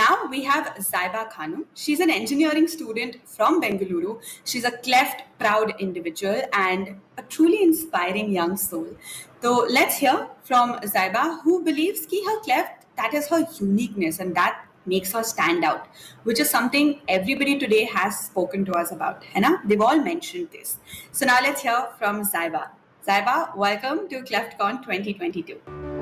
Now we have Zaiba Khanum. She's an engineering student from Bengaluru. She's a cleft, proud individual and a truly inspiring young soul. So let's hear from Zaiba, who believes ki her cleft, that is her uniqueness and that makes her stand out, which is something everybody today has spoken to us about. Hannah, they've all mentioned this. So now let's hear from Zaiba. Zaiba, welcome to CleftCon 2022.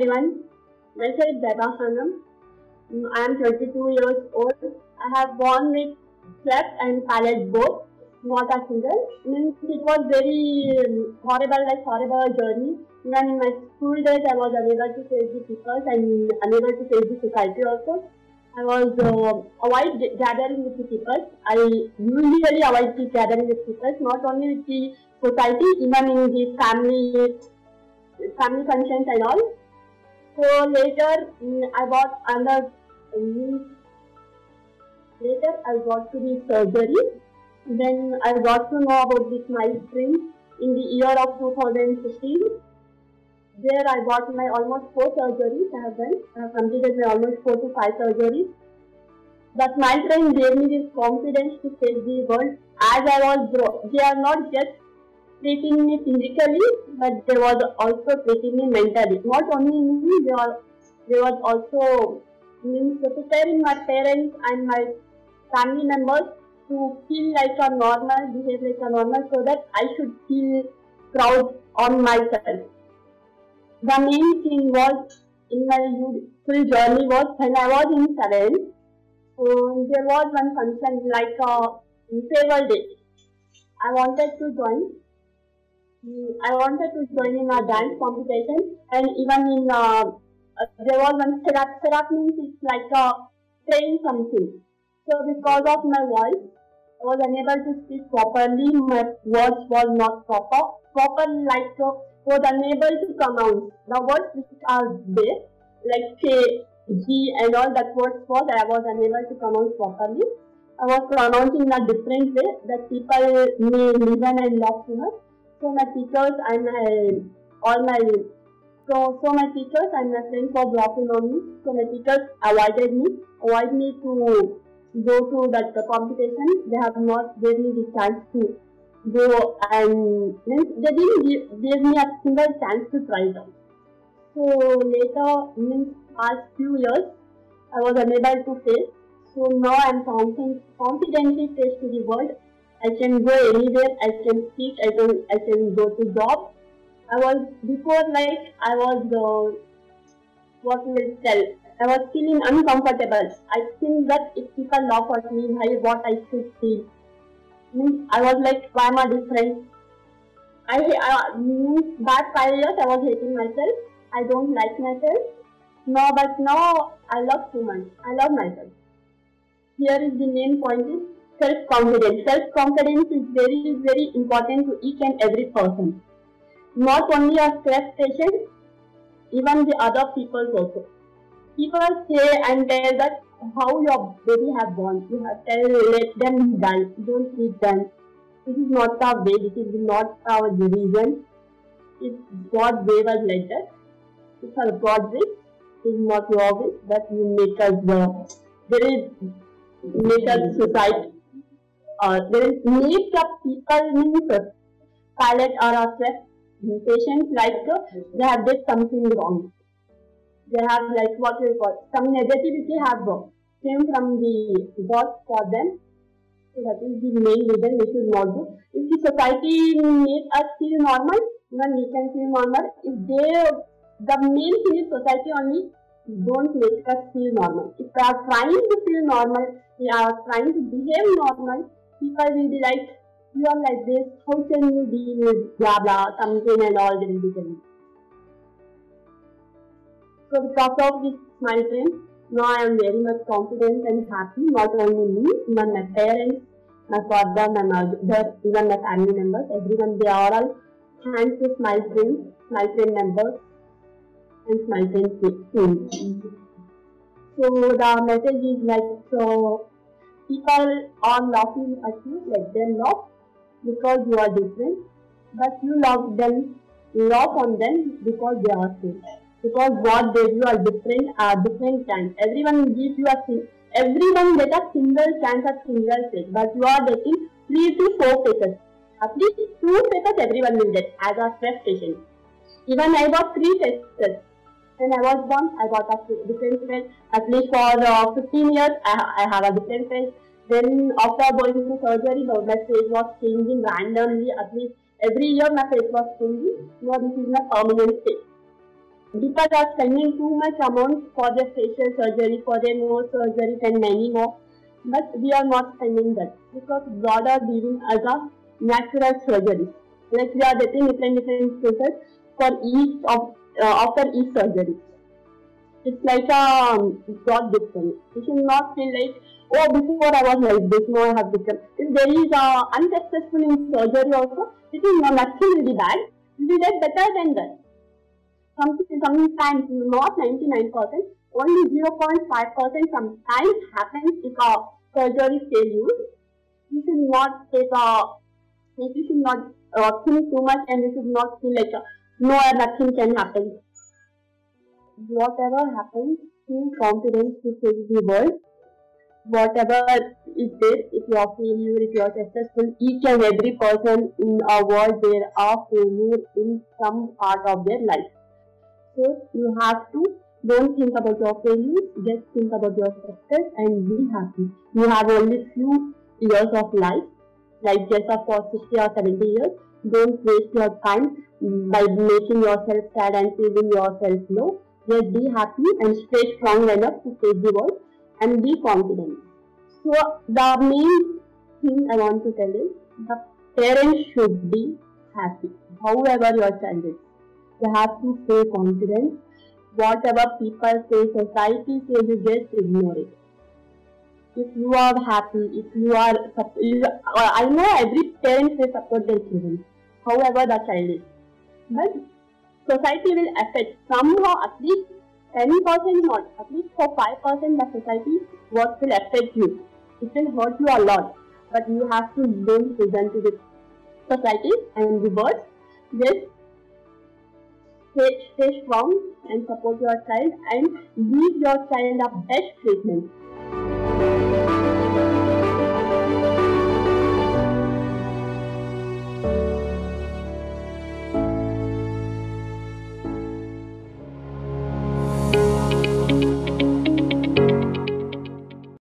Everyone, myself Zaiba Khanum. Mm, I am 22 years old. I have born with cleft and palate both, not a single. Means it was very um, horrible, like horrible journey. Even in my school days, I was unable to face the people and unable to face the society also. I was uh, avoid gathering with the people. I usually avoid the gathering with people, not only with the society, even in the family family functions and all. So later mm, I got under mm, later I got to the surgery. Then I got to know about this stream in the year of 2015. There I got my almost four surgeries I have done. I have completed my almost four to five surgeries. Smile train gave me this confidence to face the world as I was grow. They are not just treating me physically, but they was also treating me mentally. Not only me, they were they was also means preparing my parents and my family members to feel like a normal, behave like a normal, so that I should feel proud on myself. The main thing was in my full journey was when I was in seventh. So there was one function like a farewell day. I wanted to join I wanted to join in a dance competition and even in uh, uh, there was one therapy, therapy means it's like a train something. So because of my voice, I was unable to speak properly. My words was not proper. Proper like uh, was unable to pronounce. The words which are there, like K, G and all that words was I was unable to pronounce properly. I was pronouncing in a different way that people may listen and laugh to her. So my teachers and my all my so so my teachers and my friends were laughing on me. So my teachers avoided me, avoid me to go to that competition. They have not gave me the chance to go and they didn't give, give me a single chance to try it out. So later means past few years I was unable to face. So now I am confident, confidently face to the world I can go anywhere, I can speak, I can I can go to job. I was before like I was uh, what will I tell? I was feeling uncomfortable. I think that if people laugh at me, I, what I should feel. I was like, why am I different? I, I means that five years I was hating myself. I don't like myself. No, but now I love too much. I love myself. Here is the main point is self-confidence. Self-confidence is very, very important to each and every person. Not only a stress patient, even the other people also. People say and tell that how your baby have born. You have tell let them be die. Don't treat them. This is not our way. This is not our division. If God gave us like that. It's our God wish. It's not your wish that you make us the very make us society uh, there is need of people means uh, pilot or a patients like uh, they have did something wrong. They have like what we call some negativity have uh, came from the God for them. So that is the main reason we should not do. If the society make us feel normal, even we can feel normal. If they, the main thing is society only don't make us feel normal. If we are trying to feel normal, we are trying to behave normal, people will be like, you are like this, how can you deal with blah blah, something and all, they will be telling. So because of this smile train, now I am very much confident and happy, not only me, even my parents, my father, my mother, even my family members, everyone, they are all thanks to smile train, smile train members and smile train team. So the message is like so people are laughing at you, let them laugh because you are different, but you love them, laugh on them because they are same. Because what they do are different, are different kinds. Everyone gives you a thing. Everyone get a single chance at single face, but you are getting three to four faces. At least two faces everyone will get as a fresh patient. Even I got three faces. When I was born, I got a different. At least for uh, 15 years, I, I have a different face. Then after going to surgery, my face was changing randomly. At least every year my face was changing. Now this is my permanent face. People are spending too much amount for their facial surgery, for their nose surgery and many more. But we are not spending that because God are giving us a natural surgery. Like we are getting different different cases for each of after each surgery. It's like a um, God different. You should not feel like oh before I was like this, now I have become. If there is uh, unsuccessful in surgery also, it is not nothing be bad. You will better than that sometimes not 99%, only 0.5% sometimes happens if a surgery fails. You should not take a, you should not uh, think too much and you should not feel like uh, no, nothing can happen. Whatever happens, feel confident to face the world. Whatever it is, if you are failure, if you are successful, each and every person in our world, there are failure in some part of their life. So you have to don't think about your failures, just think about your success and be happy. You have only few years of life, like just for 60 or 70 years. Don't waste your time mm, by making yourself sad and feeling yourself low. Just be happy and stay strong enough to face the world and be confident. So the main thing I want to tell is the parents should be happy, however your child is you have to stay confident. Whatever people say, society says, you just ignore it. If you are happy, if you are, uh, I know every parent will support their children, however the child is. But society will affect somehow at least 10% not, at least for 5% the society what will affect you. It will hurt you a lot. But you have to don't listen to the society and the. Just stay, stay strong and support your child and give your child the best treatment.